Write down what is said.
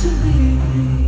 to be.